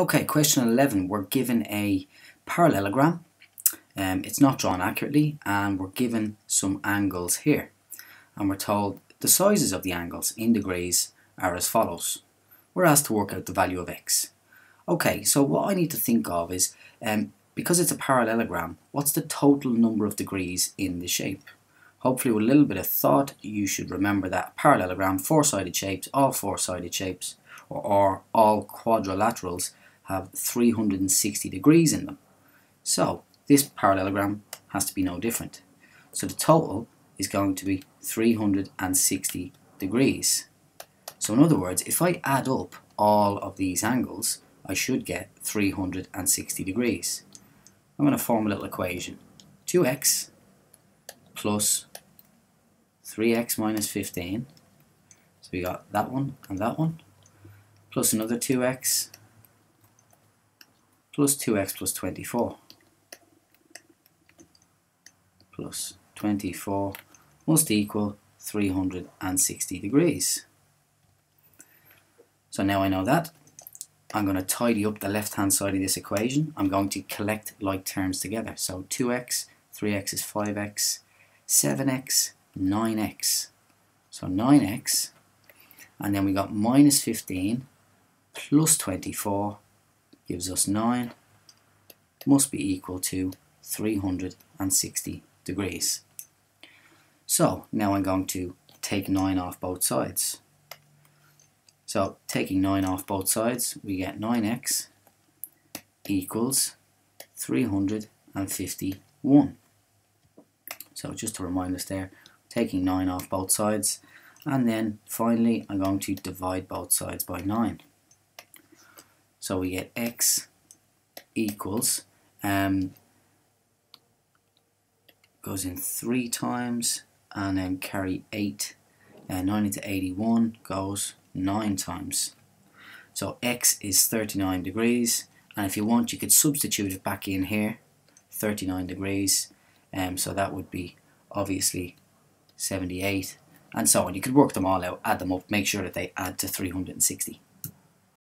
Okay, question 11. We're given a parallelogram. Um, it's not drawn accurately and we're given some angles here. And we're told the sizes of the angles in degrees are as follows. We're asked to work out the value of x. Okay, so what I need to think of is, um, because it's a parallelogram, what's the total number of degrees in the shape? Hopefully with a little bit of thought, you should remember that parallelogram, four-sided shapes, all four-sided shapes, or, or all quadrilaterals have 360 degrees in them. So this parallelogram has to be no different. So the total is going to be 360 degrees. So in other words, if I add up all of these angles, I should get 360 degrees. I'm going to form a little equation. 2x plus 3x minus 15. So we got that one and that one. Plus another 2x plus 2x plus 24 plus 24 must equal 360 degrees. So now I know that. I'm going to tidy up the left hand side of this equation. I'm going to collect like terms together. So 2x, 3x is 5x, 7x, 9x. So 9x, and then we got minus 15 plus 24 gives us 9 must be equal to 360 degrees. So now I'm going to take 9 off both sides. So taking 9 off both sides we get 9x equals 351. So just to remind us there, taking 9 off both sides and then finally I'm going to divide both sides by 9. So we get x equals, um, goes in 3 times, and then carry 8, uh, 9 into 81 goes 9 times. So x is 39 degrees, and if you want you could substitute it back in here, 39 degrees, um, so that would be obviously 78, and so on. You could work them all out, add them up, make sure that they add to 360.